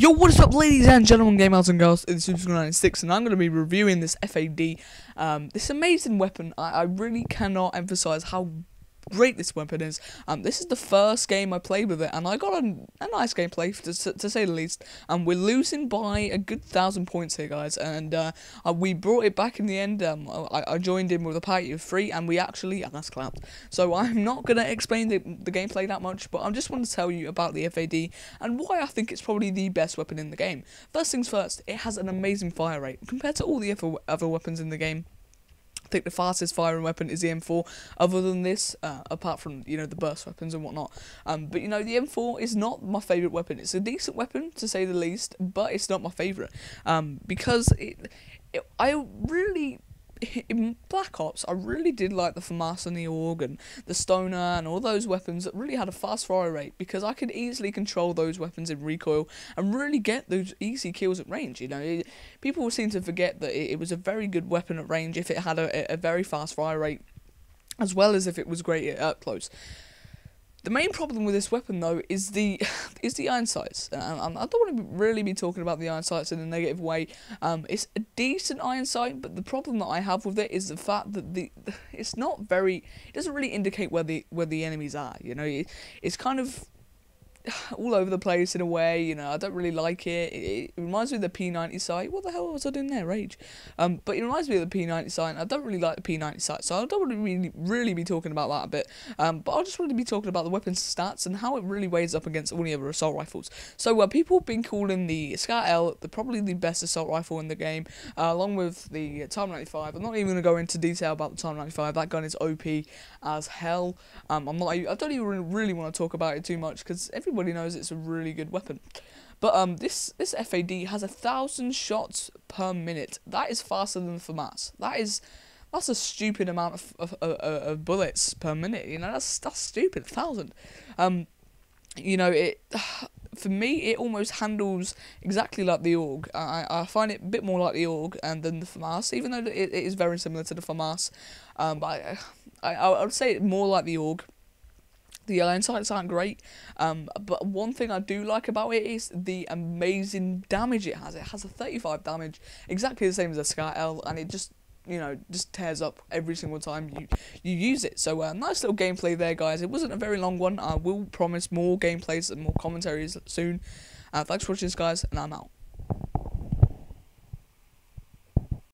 Yo, what is up, ladies and gentlemen, gamers and girls? It's Super96, and I'm going to be reviewing this FAD, um, this amazing weapon. I, I really cannot emphasize how great this weapon is. Um, this is the first game I played with it, and I got a, a nice gameplay, to, to say the least. And we're losing by a good thousand points here, guys, and uh, uh, we brought it back in the end. Um, I, I, joined in with a party of three, and we actually, ass clapped. So I'm not going to explain the, the gameplay that much, but I just want to tell you about the FAD, and why I think it's probably the best weapon in the game. First things first, it has an amazing fire rate, compared to all the other, other weapons in the game. I think the fastest firing weapon is the M4. Other than this, uh, apart from you know the burst weapons and whatnot, um, but you know the M4 is not my favorite weapon. It's a decent weapon to say the least, but it's not my favorite um, because it, it, I really in Black Ops, I really did like the FAMAS and the AUG and the Stoner and all those weapons that really had a fast fire rate because I could easily control those weapons in recoil and really get those easy kills at range. You know, it, people seem to forget that it, it, was a very good weapon at range if it had a, a very fast fire rate as well as if it was great at up close. The main problem with this weapon, though, is the is the iron sights. Um, I don't want to really be talking about the iron sights in a negative way. Um, it's a decent iron sight, but the problem that I have with it is the fact that the it's not very. It doesn't really indicate where the where the enemies are. You know, it, it's kind of all over the place in a way. You know, I don't really like it. It, it reminds me of the P90 sight. What the hell was I doing there, Rage? Um, but it reminds me of the P90 sight. I don't really like the P90 sight, so I don't really, really be talking about that a bit. Um, but I just want to be talking about the weapons stats and how it really weighs up against all the other assault rifles. So uh, people have been calling the Scar L the probably the best assault rifle in the game, uh, along with the Type 95. I'm not even going to go into detail about the Type 95. That gun is OP as hell. Um, I'm not. I don't even really want to talk about it too much because everybody knows it's a really good weapon. But um, this this FAD has a thousand shots per minute. That is faster than the FAMAS. That is that's a stupid amount of, of, of, of bullets per minute. You know, that's that's stupid. A thousand. Um, you know it. For me, it almost handles exactly like the AUG. I, I find it a bit more like the AUG and than the FAMAS, even though it, it is very similar to the FAMAS. Um, but I, I, I would say more like the AUG. The iron sights aren't great, um, but one thing I do like about it is the amazing damage it has. It has a 35 damage, exactly the same as a Scar L, and it just you know just tears up every single time you you use it. So uh, nice little gameplay there, guys. It wasn't a very long one. I will promise more gameplays and more commentaries soon. Uh, thanks for watching, guys, and I'm out.